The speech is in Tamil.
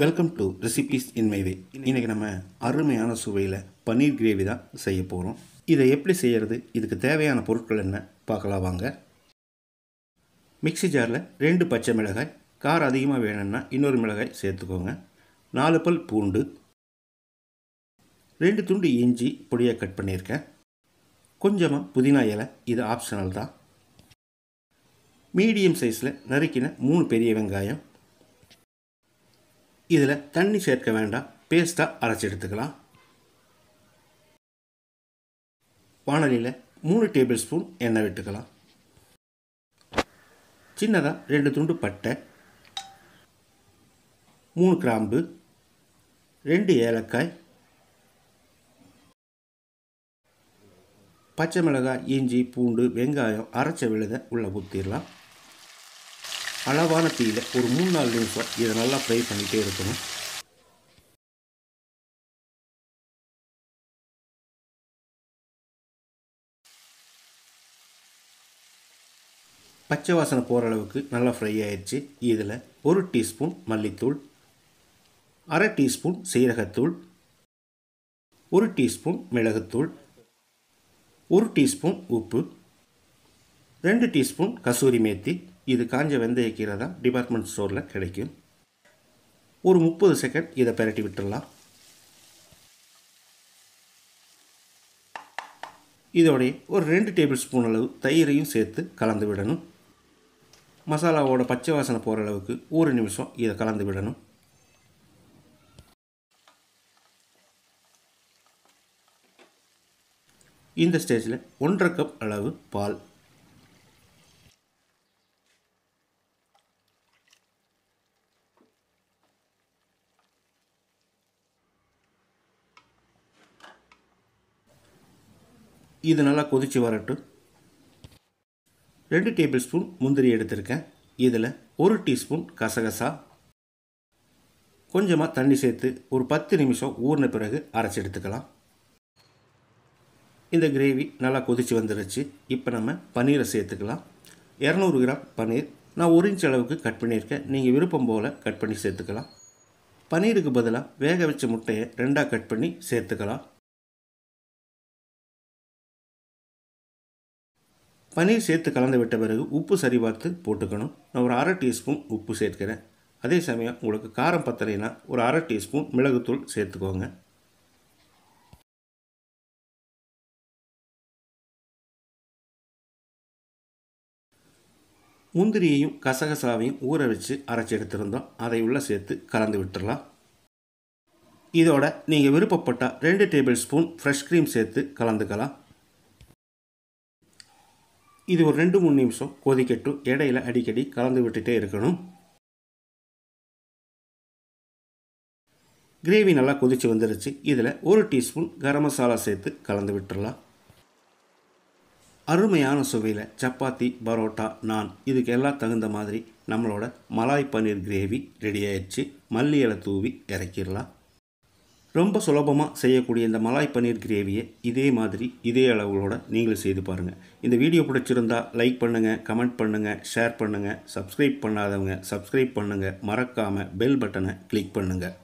Welcome to recipes in my way இன்றைக்கி நம்ம அருமையான சுவையில் பன்னீர் கிரேவி தான் செய்ய போகிறோம் இதை எப்படி செய்கிறது இதுக்கு தேவையான பொருட்கள் என்ன? பார்க்கலாம் வாங்க. மிக்ஸி ஜாரில் ரெண்டு பச்சை மிளகாய் காரம் அதிகமாக வேணும்னா இன்னொரு மிளகாய் சேர்த்துக்கோங்க. நாலு பல் பூண்டு ரெண்டு துண்டு இஞ்சி பொடியாக கட் பண்ணியிருக்கேன். கொஞ்சமாக புதினா இலை இது ஆப்ஷனல் தான். மீடியம் சைஸில் நறுக்கின மூணு பெரிய வெங்காயம் இதில் தண்ணி சேர்க்க வேண்டாம். பேஸ்ட்டாக அரைச்சி எடுத்துக்கலாம். வானலியில் மூணு டேபிள் ஸ்பூன் எண்ணெய் விட்டுக்கலாம். சின்னதாக ரெண்டு துண்டு பட்டை மூணு கிராம்பு ரெண்டு ஏலக்காய் பச்சை மிளகாய் இஞ்சி பூண்டு வெங்காயம் அரைச்ச விழுத உள்ளே ஊற்றிடலாம். அளவான தீயில் ஒரு மூணு நாலு நிமிஷம் இதை நல்லா ஃப்ரை பண்ணிகிட்டே இருக்கணும். பச்சை வாசனை போகிற அளவுக்கு நல்லா ஃப்ரை ஆயிடுச்சு இதில் ஒரு டீஸ்பூன் மல்லித்தூள் அரை டீஸ்பூன் சீரகத்தூள் ஒரு டீஸ்பூன் மிளகுத்தூள் ஒரு டீஸ்பூன் உப்பு ரெண்டு டீஸ்பூன் கசூரி மேத்தி இது காஞ்ச வெந்தய கீரை தான் டிபார்ட்மெண்ட் ஸ்டோரில் கிடைக்கும். ஒரு முப்பது செகண்ட் இதை பெரட்டி விட்டுடலாம். இதோடைய ஒரு ரெண்டு டேபிள் ஸ்பூன் அளவு தயிரையும் சேர்த்து கலந்து விடணும். மசாலாவோட பச்சை வாசனை போகிற அளவுக்கு ஒரு நிமிஷம் இதை கலந்து விடணும். இந்த ஸ்டேஜில் ஒன்றரை கப் அளவு பால் இது நல்லா கொதித்து வரட்டும். ரெண்டு டேபிள் ஸ்பூன் முந்திரி எடுத்திருக்கேன். இதில் ஒரு டீஸ்பூன் கசகசா. கொஞ்சமாக தண்ணி சேர்த்து ஒரு பத்து நிமிஷம் ஊறின பிறகு அரைச்சி எடுத்துக்கலாம். இந்த கிரேவி நல்லா கொதித்து வந்துருச்சு. இப்போ நம்ம பன்னீரை சேர்த்துக்கலாம். இரநூறு கிராம் பன்னீர். நான் ஒரு இன்ச் அளவுக்கு கட் பண்ணியிருக்கேன். நீங்கள் விருப்பம் போல் கட் பண்ணி சேர்த்துக்கலாம். பன்னீருக்கு பதிலாக வேக வச்ச முட்டையை ரெண்டாக கட் பண்ணி சேர்த்துக்கலாம். பன்னீர் சேர்த்து கலந்து விட்ட பிறகு உப்பு சரி பார்த்து போட்டுக்கணும். நான் ஒரு அரை டீஸ்பூன் உப்பு சேர்க்கிறேன். அதே சமயம் உங்களுக்கு காரம் பத்தலைன்னா ஒரு அரை டீஸ்பூன் மிளகுத்தூள் சேர்த்துக்கோங்க. முந்திரியையும் கசகசாவையும் ஊற வச்சு அரைச்சி எடுத்திருந்தோம். அதை உள்ளே சேர்த்து கலந்து விட்டுடலாம் இதோட நீங்கள் விருப்பப்பட்டால் ரெண்டு டேபிள் ஸ்பூன் ஃப்ரெஷ் க்ரீம் சேர்த்து கலந்துக்கலாம். இது ஒரு ரெண்டு மூணு நிமிஷம் கொதிக்கட்டும். இடையில அடிக்கடி கலந்து விட்டுட்டே இருக்கணும். கிரேவி நல்லா கொதித்து வந்துருச்சு. இதில் ஒரு டீஸ்பூன் கரம் மசாலா சேர்த்து கலந்து விட்டுடலாம் அருமையான சுவையில் சப்பாத்தி பரோட்டா நான் இதுக்கு எல்லாம் தகுந்த மாதிரி நம்மளோட மலாய் பன்னீர் கிரேவி ரெடி ஆயிடுச்சு. மல்லி இலை தூவி இறக்கிடலாம். ரொம்ப சுலபமாக செய்யக்கூடிய இந்த மலாய் பன்னீர் கிரேவியை இதே மாதிரி இதே அளவுகளோட நீங்களும் செய்து பாருங்கள் இந்த வீடியோ பிடிச்சிருந்தா லைக் பண்ணுங்கள் கமெண்ட் பண்ணுங்கள் ஷேர் பண்ணுங்கள் சப்ஸ்கிரைப் பண்ணாதவங்க சப்ஸ்கிரைப் பண்ணுங்கள் மறக்காமல் பெல் பட்டனை கிளிக் பண்ணுங்கள்